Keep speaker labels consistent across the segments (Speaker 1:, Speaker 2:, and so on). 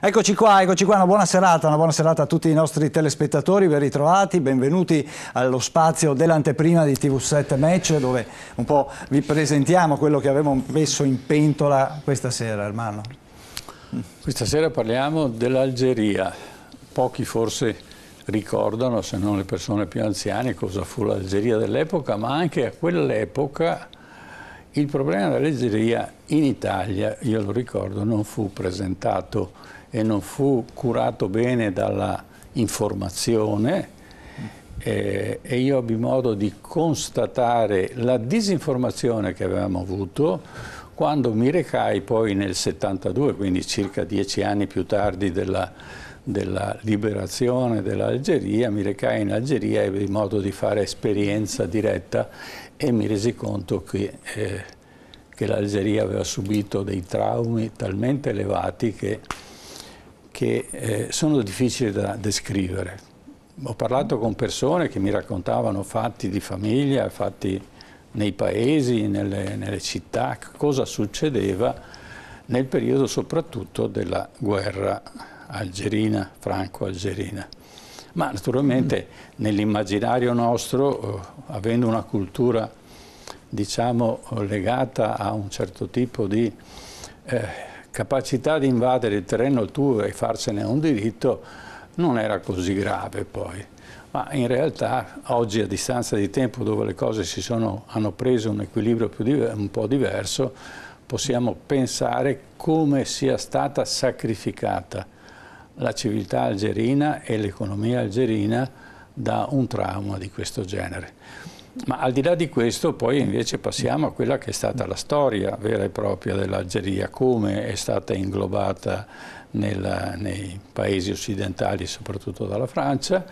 Speaker 1: Eccoci qua, eccoci qua, una buona serata, una buona serata a tutti i nostri telespettatori, ben ritrovati, benvenuti allo spazio dell'anteprima di TV7 Match dove un po' vi presentiamo quello che avevamo messo in pentola questa sera, Ermano.
Speaker 2: Questa sera parliamo dell'Algeria, pochi forse ricordano, se non le persone più anziane, cosa fu l'Algeria dell'epoca, ma anche a quell'epoca il problema dell'Algeria in Italia, io lo ricordo, non fu presentato e non fu curato bene dalla informazione eh, e io ebbi modo di constatare la disinformazione che avevamo avuto quando mi recai poi nel 72, quindi circa dieci anni più tardi della, della liberazione dell'Algeria, mi recai in Algeria e ebbi modo di fare esperienza diretta e mi resi conto che, eh, che l'Algeria aveva subito dei traumi talmente elevati che che eh, sono difficili da descrivere. Ho parlato con persone che mi raccontavano fatti di famiglia, fatti nei paesi, nelle, nelle città, cosa succedeva nel periodo soprattutto della guerra algerina, franco-algerina. Ma naturalmente nell'immaginario nostro, eh, avendo una cultura diciamo legata a un certo tipo di eh, capacità di invadere il terreno tuo e farsene un diritto non era così grave poi. Ma in realtà oggi a distanza di tempo dove le cose sono, hanno preso un equilibrio un po' diverso, possiamo pensare come sia stata sacrificata la civiltà algerina e l'economia algerina da un trauma di questo genere. Ma al di là di questo poi invece passiamo a quella che è stata la storia vera e propria dell'Algeria, come è stata inglobata nella, nei paesi occidentali, soprattutto dalla Francia,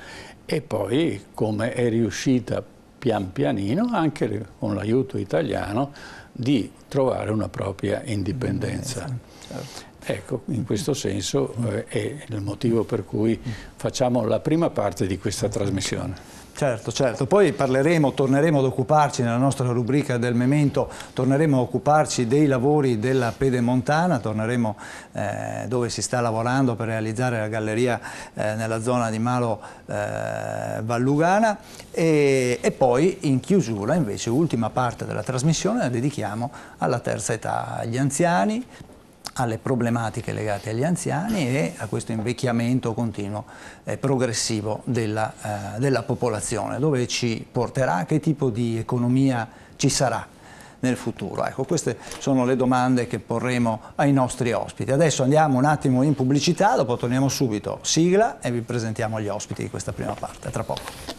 Speaker 2: e poi come è riuscita pian pianino, anche con l'aiuto italiano, di trovare una propria indipendenza. Certo. Ecco, in questo senso eh, è il motivo per cui facciamo la prima parte di questa trasmissione.
Speaker 1: Certo, certo. Poi parleremo, torneremo ad occuparci nella nostra rubrica del Memento, torneremo a occuparci dei lavori della Pedemontana, torneremo eh, dove si sta lavorando per realizzare la galleria eh, nella zona di Malo eh, Vallugana e, e, poi in chiusura invece, ultima parte della trasmissione, la dedichiamo alla terza età, agli anziani, alle problematiche legate agli anziani e a questo invecchiamento continuo e eh, progressivo della, eh, della popolazione, dove ci porterà, che tipo di economia ci sarà nel futuro? Ecco, queste sono le domande che porremo ai nostri ospiti. Adesso andiamo un attimo in pubblicità, dopo torniamo subito, sigla e vi presentiamo gli ospiti di questa prima parte. Tra poco.